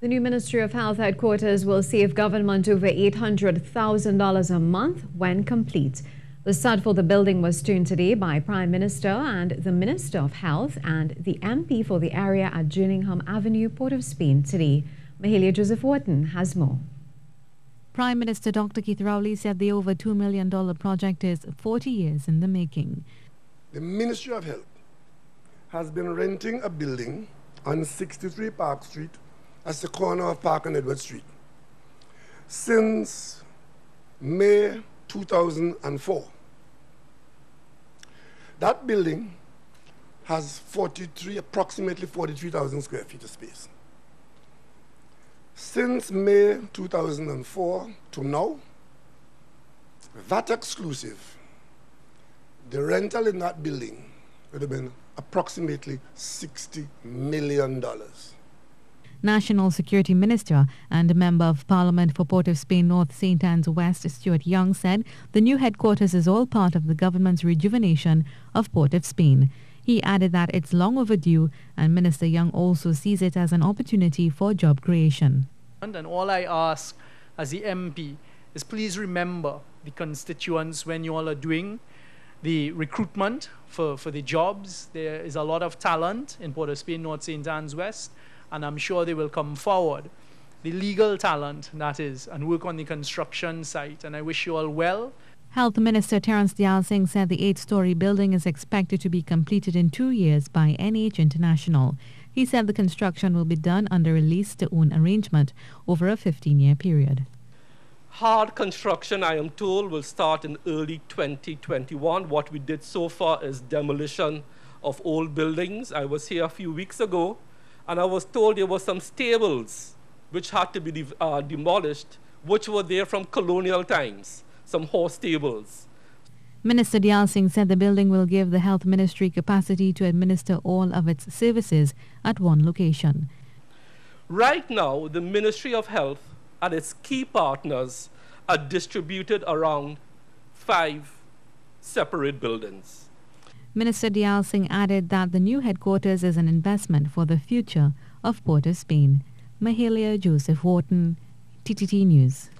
The new Ministry of Health headquarters will save government over $800,000 a month when complete. The start for the building was tuned today by Prime Minister and the Minister of Health and the MP for the area at Jerningham Avenue, Port of Spain today. Mahalia Joseph Wharton has more. Prime Minister Dr. Keith Rowley said the over $2 million project is 40 years in the making. The Ministry of Health has been renting a building on 63 Park Street as the corner of Park and Edward Street since May 2004. That building has 43, approximately 43,000 square feet of space. Since May 2004 to now, that exclusive, the rental in that building would have been approximately $60 million. National Security Minister and Member of Parliament for Port of Spain North St. Ann's West, Stuart Young, said the new headquarters is all part of the government's rejuvenation of Port of Spain. He added that it's long overdue, and Minister Young also sees it as an opportunity for job creation. And all I ask as the MP is please remember the constituents when you all are doing the recruitment for, for the jobs. There is a lot of talent in Port of Spain, North St. Ann's West and I'm sure they will come forward. The legal talent, that is, and work on the construction site. And I wish you all well. Health Minister Terrence Deyalsingh said the eight-story building is expected to be completed in two years by NH International. He said the construction will be done under a lease-to-own arrangement over a 15-year period. Hard construction, I am told, will start in early 2021. What we did so far is demolition of old buildings. I was here a few weeks ago and I was told there were some stables which had to be de uh, demolished, which were there from colonial times, some horse stables. Minister Deyalsingh said the building will give the health ministry capacity to administer all of its services at one location. Right now, the Ministry of Health and its key partners are distributed around five separate buildings. Minister Deyalsingh added that the new headquarters is an investment for the future of Port of Spain. Mahalia Joseph Wharton, TTT News.